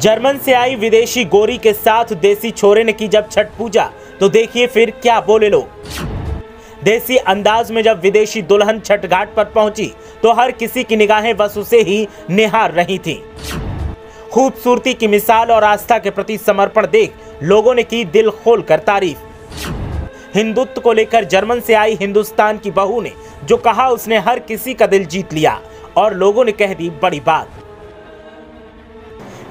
German से आई विदेशी गोरी के साथ देसी छोरे ने की जब छठ पूजा तो देखिए फिर क्या बोले लोग। देसी अंदाज में जब विदेशी दुल्हन छठ घाट पर पहुँची तो हर किसी की निगाहें बस उसे ही निहार रही थी। खूबसूरती की मिसाल और आस्था के प्रति समर्पण देख लोगों ने की दिल खोल कर तारीफ़। हिंदुत्व को लेकर जर्मन से आई हिंदुस्तान की बहू ने, जो कहा उसने हर किसी का दिल जीत लिया, और लोगों ने कह दी बड़ी बात।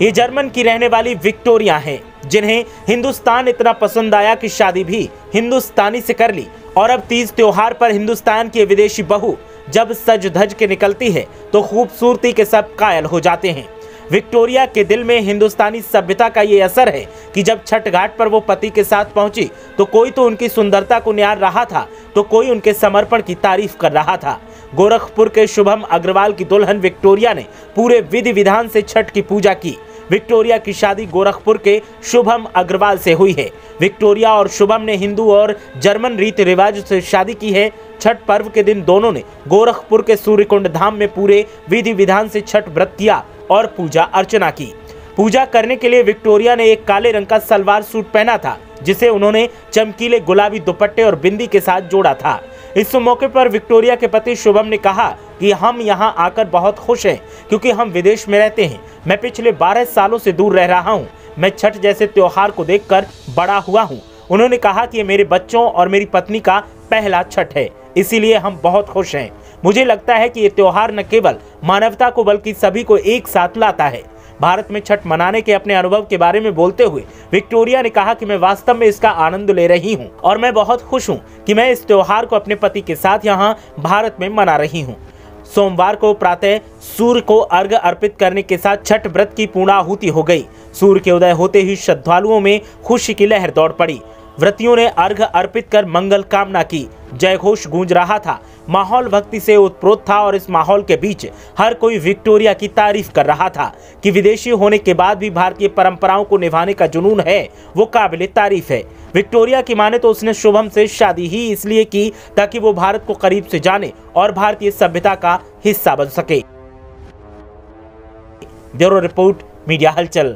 ये जर्मन की रहने वाली विक्टोरिया हैं, जिन्हें हिंदुस्तान इतना पसंद आया कि शादी भी हिंदुस्तानी से कर ली। और अब तीज त्योहार पर हिंदुस्तान की विदेशी बहू जब सज धज के निकलती है तो खूबसूरती के सब कायल हो जाते हैं। विक्टोरिया के दिल में हिंदुस्तानी सभ्यता का ये असर है कि जब छठ घाट पर वो पति के साथ पहुँची तो कोई तो उनकी सुंदरता को निहार रहा था तो कोई उनके समर्पण की तारीफ़ कर रहा था। गोरखपुर के शुभम अग्रवाल की दुल्हन विक्टोरिया ने पूरे विधि विधान से छठ की पूजा की। विक्टोरिया की शादी गोरखपुर के शुभम अग्रवाल से हुई है। विक्टोरिया और शुभम ने हिंदू और जर्मन रीति रिवाज से शादी की है। छठ पर्व के दिन दोनों ने गोरखपुर के सूर्यकुंड धाम में पूरे विधि विधान से छठ व्रत किया और पूजा अर्चना की। पूजा करने के लिए विक्टोरिया ने एक काले रंग का सलवार सूट पहना था, जिसे उन्होंने चमकीले गुलाबी दुपट्टे और बिंदी के साथ जोड़ा था। इस मौके पर विक्टोरिया के पति शुभम ने कहा कि हम यहाँ आकर बहुत खुश हैं, क्योंकि हम विदेश में रहते हैं। मैं पिछले 12 सालों से दूर रह रहा हूँ। मैं छठ जैसे त्योहार को देखकर बड़ा हुआ हूँ। उन्होंने कहा कि ये मेरे बच्चों और मेरी पत्नी का पहला छठ है, इसीलिए हम बहुत खुश हैं। मुझे लगता है कि ये त्योहार न केवल मानवता को, बल्कि सभी को एक साथ लाता है। भारत में छठ मनाने के अपने अनुभव के बारे में बोलते हुए विक्टोरिया ने कहा कि मैं वास्तव में इसका आनंद ले रही हूँ और मैं बहुत खुश हूँ कि मैं इस त्योहार को अपने पति के साथ यहाँ भारत में मना रही हूँ। सोमवार को प्रातः सूर्य को अर्घ अर्पित करने के साथ छठ व्रत की पूर्णाहुति हो गई। सूर्य के उदय होते ही श्रद्धालुओं में खुशी की लहर दौड़ पड़ी। व्रतियों ने अर्घ अर्पित कर मंगल कामना की। जय घोष गूंज रहा था। माहौल भक्ति से उत्प्रोत था और इस माहौल के बीच हर कोई विक्टोरिया की तारीफ़ कर रहा था कि विदेशी होने के बाद भी भारतीय परंपराओं को निभाने का जुनून है, वो काबिल तारीफ़ है। विक्टोरिया की माने तो उसने शुभम से शादी ही इसलिए की ताकि वो भारत को करीब से जाने और भारतीय सभ्यता का हिस्सा बन सके। ब्यूरो रिपोर्ट, मीडिया हलचल।